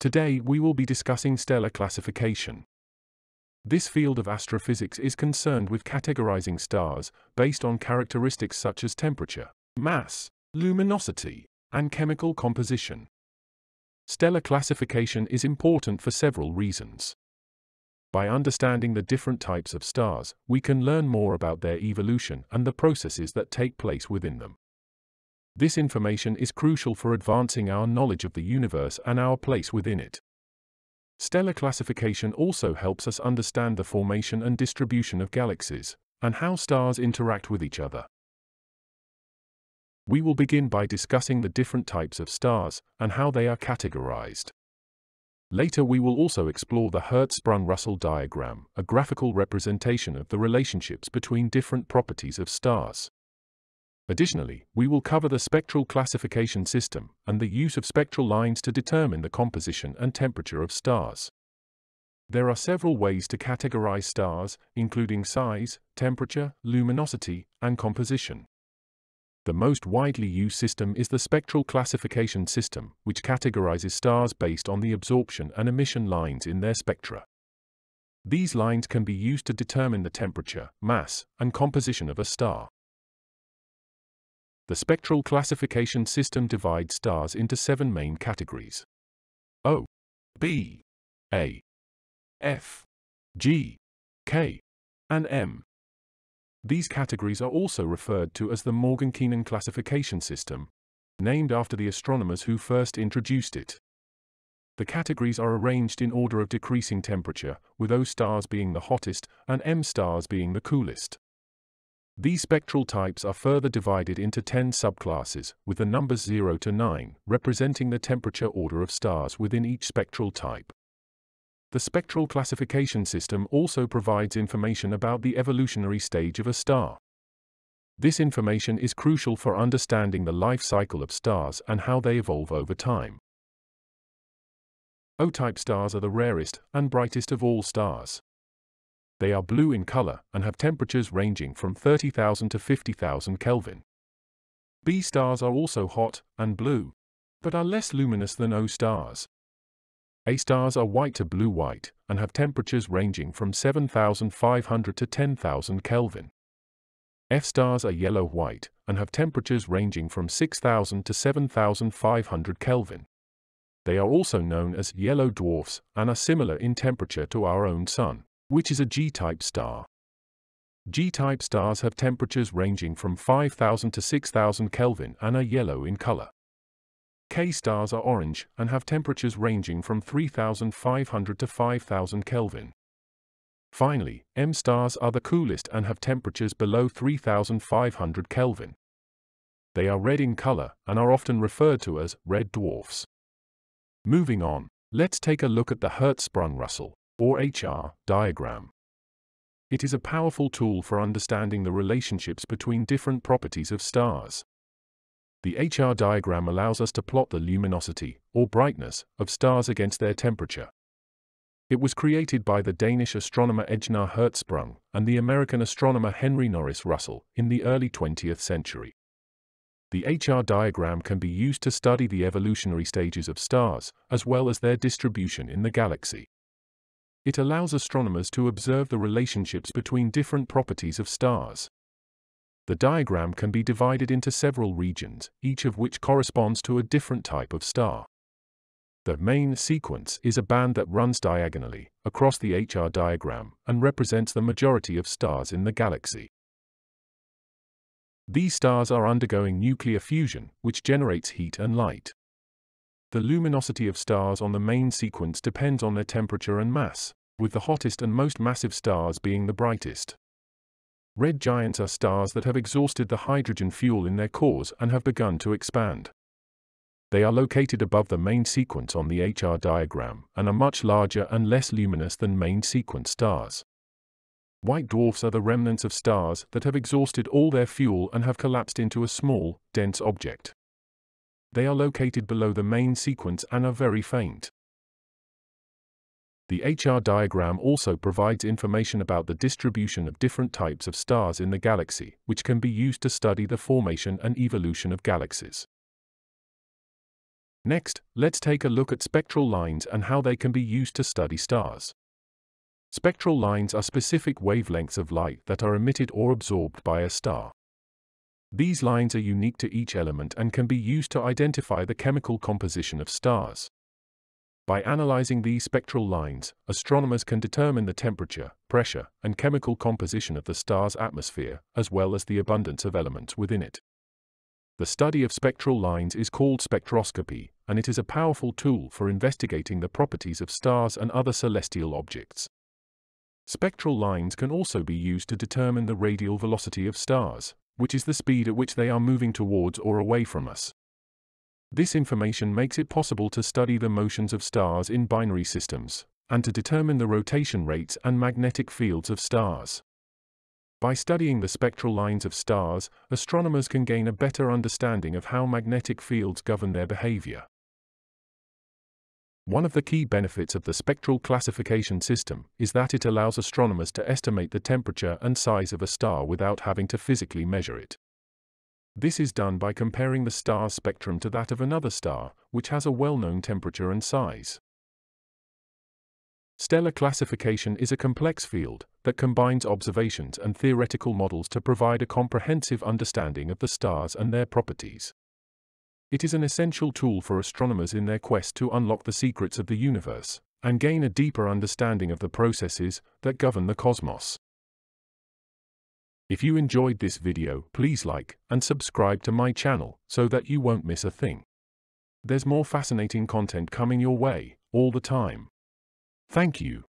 Today we will be discussing stellar classification. This field of astrophysics is concerned with categorizing stars based on characteristics such as temperature, mass, luminosity, and chemical composition. Stellar classification is important for several reasons. By understanding the different types of stars, we can learn more about their evolution and the processes that take place within them. This information is crucial for advancing our knowledge of the universe and our place within it. Stellar classification also helps us understand the formation and distribution of galaxies, and how stars interact with each other. We will begin by discussing the different types of stars and how they are categorized. Later we will also explore the Hertzsprung-Russell diagram, a graphical representation of the relationships between different properties of stars. Additionally, we will cover the spectral classification system and the use of spectral lines to determine the composition and temperature of stars. There are several ways to categorize stars, including size, temperature, luminosity, and composition. The most widely used system is the spectral classification system, which categorizes stars based on the absorption and emission lines in their spectra. These lines can be used to determine the temperature, mass, and composition of a star. The spectral classification system divides stars into seven main categories. O, B, A, F, G, K, and M. These categories are also referred to as the Morgan-Keenan classification system, named after the astronomers who first introduced it. The categories are arranged in order of decreasing temperature, with O stars being the hottest and M stars being the coolest. These spectral types are further divided into 10 subclasses, with the numbers 0 to 9 representing the temperature order of stars within each spectral type. The spectral classification system also provides information about the evolutionary stage of a star. This information is crucial for understanding the life cycle of stars and how they evolve over time. O-type stars are the rarest and brightest of all stars. They are blue in color and have temperatures ranging from 30,000 to 50,000 Kelvin. B stars are also hot and blue, but are less luminous than O stars. A stars are white to blue-white and have temperatures ranging from 7,500 to 10,000 Kelvin. F stars are yellow-white and have temperatures ranging from 6,000 to 7,500 Kelvin. They are also known as yellow dwarfs and are similar in temperature to our own Sun which is a G-type star. G-type stars have temperatures ranging from 5000 to 6000 Kelvin and are yellow in color. K stars are orange and have temperatures ranging from 3500 to 5000 Kelvin. Finally, M stars are the coolest and have temperatures below 3500 Kelvin. They are red in color and are often referred to as red dwarfs. Moving on, let's take a look at the Hertzsprung-Russell or HR, diagram. It is a powerful tool for understanding the relationships between different properties of stars. The HR diagram allows us to plot the luminosity, or brightness, of stars against their temperature. It was created by the Danish astronomer Ejnar Hertzsprung and the American astronomer Henry Norris Russell in the early 20th century. The HR diagram can be used to study the evolutionary stages of stars, as well as their distribution in the galaxy. It allows astronomers to observe the relationships between different properties of stars. The diagram can be divided into several regions, each of which corresponds to a different type of star. The main sequence is a band that runs diagonally across the HR diagram and represents the majority of stars in the galaxy. These stars are undergoing nuclear fusion, which generates heat and light. The luminosity of stars on the main sequence depends on their temperature and mass with the hottest and most massive stars being the brightest. Red giants are stars that have exhausted the hydrogen fuel in their cores and have begun to expand. They are located above the main sequence on the HR diagram and are much larger and less luminous than main sequence stars. White dwarfs are the remnants of stars that have exhausted all their fuel and have collapsed into a small, dense object. They are located below the main sequence and are very faint. The HR diagram also provides information about the distribution of different types of stars in the galaxy, which can be used to study the formation and evolution of galaxies. Next, let's take a look at spectral lines and how they can be used to study stars. Spectral lines are specific wavelengths of light that are emitted or absorbed by a star. These lines are unique to each element and can be used to identify the chemical composition of stars. By analyzing these spectral lines, astronomers can determine the temperature, pressure, and chemical composition of the star's atmosphere, as well as the abundance of elements within it. The study of spectral lines is called spectroscopy, and it is a powerful tool for investigating the properties of stars and other celestial objects. Spectral lines can also be used to determine the radial velocity of stars, which is the speed at which they are moving towards or away from us. This information makes it possible to study the motions of stars in binary systems, and to determine the rotation rates and magnetic fields of stars. By studying the spectral lines of stars, astronomers can gain a better understanding of how magnetic fields govern their behavior. One of the key benefits of the spectral classification system is that it allows astronomers to estimate the temperature and size of a star without having to physically measure it. This is done by comparing the star's spectrum to that of another star, which has a well-known temperature and size. Stellar classification is a complex field that combines observations and theoretical models to provide a comprehensive understanding of the stars and their properties. It is an essential tool for astronomers in their quest to unlock the secrets of the universe and gain a deeper understanding of the processes that govern the cosmos. If you enjoyed this video, please like and subscribe to my channel so that you won't miss a thing. There's more fascinating content coming your way all the time. Thank you.